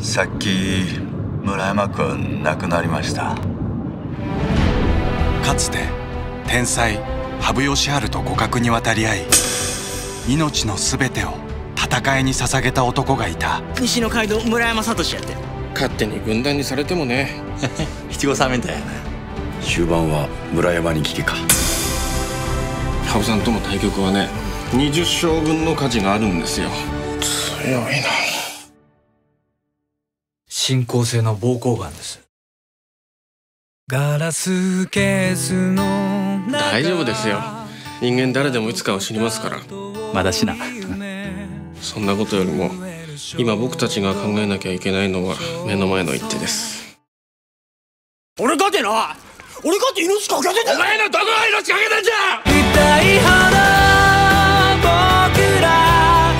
さっき村山君亡くなりました。かつて天才羽生善治と互角に渡り合い命の全てを戦いに捧げた男がいた。西の街道村山聡やって。勝手に軍団にされてもね。七五三みたいやな。終盤は村山に聞けか。羽生さんとの対局はね20勝分の価値があるんですよ。強いな進行性の膀胱がんです。ガラスケースの大丈夫ですよ。人間誰でもいつかは死にますから。まだしな。そんなことよりも今僕たちが考えなきゃいけないのは目の前の一手です。俺かてな。俺かて命かけてたお前のどこが命かけてんじゃ痛いほど僕ら。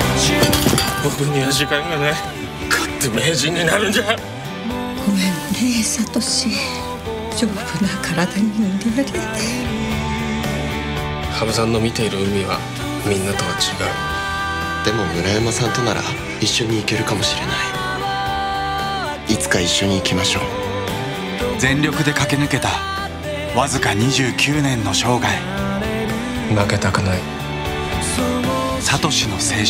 僕には時間がない。勝って名人になるんじゃ。ごめんねサトシ。丈夫な体に産んでやれて羽生さんの見ている海はみんなとは違う。でも村山さんとなら一緒に行けるかもしれない。いつか一緒に行きましょう。全力で駆け抜けたわずか29年の生涯。負けたくない。サトシの青春